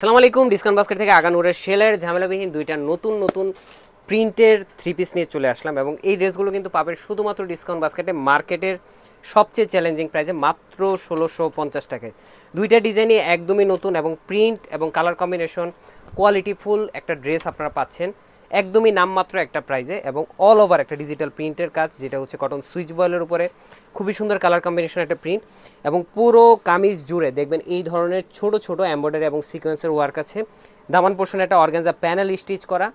আসসালামু আলাইকুম, discount basket থেকে আগানুরের সেলের ঝামেলাবিহীন দুইটা নতুন নতুন প্রিন্টের থ্রি পিস নিয়ে চলে আসলাম এবং এই ড্রেসগুলো কিন্তু পাবেন শুধুমাত্র ডিসকাউন্ট বাস্কেটে মার্কেটের সবচেয়ে চ্যালেঞ্জিং প্রাইসে মাত্র ষোলোশো পঞ্চাশ টাকায়। দুইটা ডিজাইনই একদমই নতুন এবং প্রিন্ট এবং কালার কম্বিনেশন কোয়ালিটি ফুল একটা ড্রেস আপনারা পাচ্ছেন। একদমই নামমাত্র একটা প্রাইজে এবং অল ওভার একটা ডিজিটাল প্রিন্টের কাজ, যেটা হচ্ছে কটন সুইচ বয়েলের উপরে। খুবই সুন্দর কালার কম্বিনেশন একটা প্রিন্ট এবং পুরো কামিজ জুড়ে দেখবেন এই ধরনের ছোট ছোট এম্ব্রয়ডারি এবং সিকোয়েন্সের ওয়ার্ক আছে। দামান পোর্শনে একটা অর্গানজা প্যানেল স্টিচ করা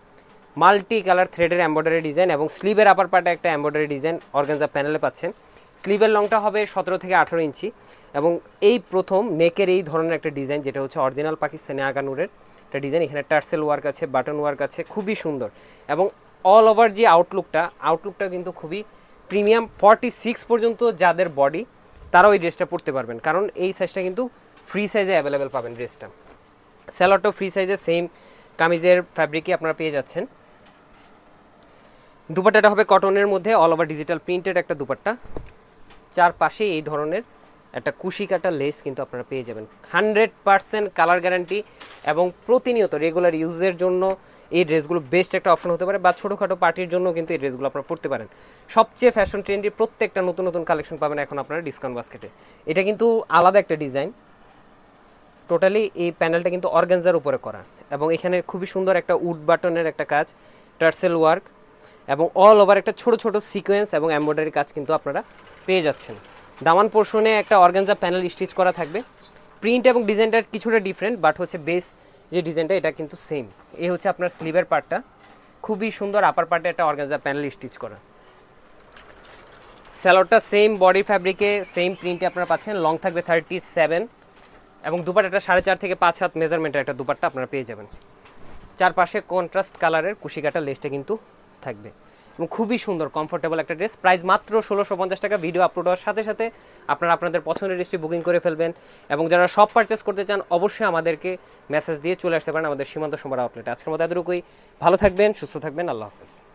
মাল্টি কালার থ্রেডের এম্ব্রয়ডারি ডিজাইন এবং স্লিভের আপার পার্টে একটা এম্ব্রয়ডারি ডিজাইন অর্গানজা প্যানেলে পাচ্ছেন। স্লিভের লংটা হবে সতেরো থেকে আঠেরো ইঞ্চি এবং এই প্রথম নেকের এই ধরনের একটা ডিজাইন যেটা হচ্ছে অরিজিনাল পাকিস্তানি আগানুরের। একটা ডিজাইন, এখানে টার্সেল ওয়ার্ক আছে, বাটন ওয়ার্ক আছে, খুবই সুন্দর। এবং অল ওভার যে আউটলুকটা আউটলুকটা কিন্তু খুবই প্রিমিয়াম ফর্টি সিক্স পর্যন্ত যাদের বডি তারাও এই ড্রেসটা পরতে পারবেন। কারণ এই সাইজটা কিন্তু ফ্রি সাইজে অ্যাভেলেবেল পাবেন ড্রেসটা স্যালোয়ারটাও ফ্রি সাইজে সেম কামিজের ফ্যাব্রিকই আপনারা পেয়ে যাচ্ছেন। দুপাট্টাটা হবে কটনের মধ্যে অল ওভার ডিজিটাল প্রিন্টেড একটা দুপাট্টা। চারপাশে এই ধরনের একটা কুশি কাটা লেস কিন্তু আপনারা পেয়ে যাবেন। হান্ড্রেড পার্সেন্ট কালার গ্যারান্টি এবং প্রতিনিয়ত রেগুলার ইউজের জন্য এই ড্রেসগুলো বেস্ট একটা অপশন হতে পারে বা ছোটোখাটো পার্টির জন্য কিন্তু এই ড্রেসগুলো আপনারা পড়তে পারেন। সবচেয়ে ফ্যাশন ট্রেন্ডি প্রত্যেকটা নতুন নতুন কালেকশন পাবেন এখন আপনারা ডিসকাউন্ট বাস্কেটে। এটা কিন্তু আলাদা একটা ডিজাইন। টোটালি এই প্যানেলটা কিন্তু অর্গানজার উপরে করা এবং এখানে খুবই সুন্দর একটা উড বাটনের একটা কাজ, টার্সেল ওয়ার্ক এবং অল ওভার একটা ছোট ছোট সিকোয়েন্স এবং এমব্রয়ডারি কাজ কিন্তু আপনারা পেয়ে যাচ্ছেন। দামান পোর্শনে একটা অর্গানজা প্যানেল স্টিচ করা থাকবে। প্রিন্ট এবং ডিজাইনটা কিছুটা ডিফারেন্ট বাট হচ্ছে বেস যে ডিজাইনটা, এটা কিন্তু সেম এই হচ্ছে আপনার স্লিভের পার্টটা খুবই সুন্দর আপার পার্টে একটা অর্গানজা প্যানেল স্টিচ করা। স্যালোডটা সেম বডি ফ্যাব্রিকে সেম প্রিন্টে আপনারা পাচ্ছেন। লং থাকবে থার্টি সেভেন এবং দুপাট্টাটা সাড়ে চার থেকে পাঁচ হাত মেজারমেন্টের একটা দুপাট্টা আপনারা পেয়ে যাবেন। চারপাশে কন্ট্রাস্ট কালারের কুশিকাটা লেসটা কিন্তু থাকবে। এবং খুবই সুন্দর কমফোর্টেবল একটা ড্রেস প্রাইস মাত্র ষোলোশো পঞ্চাশ টাকা। ভিডিও আপলোড হওয়ার সাথে সাথে আপনারা আপনাদের পছন্দের ড্রেসটি বুকিং করে ফেলবেন। এবং যারা সব পারচেস করতে চান, অবশ্যই আমাদেরকে মেসেজ দিয়ে চলে আসতে পারেন আমাদের সীমান্ত সময় আউটলেটে আজকের মতো এতটুকুই। ভালো থাকবেন, সুস্থ থাকবেন। আল্লাহ হাফেজ।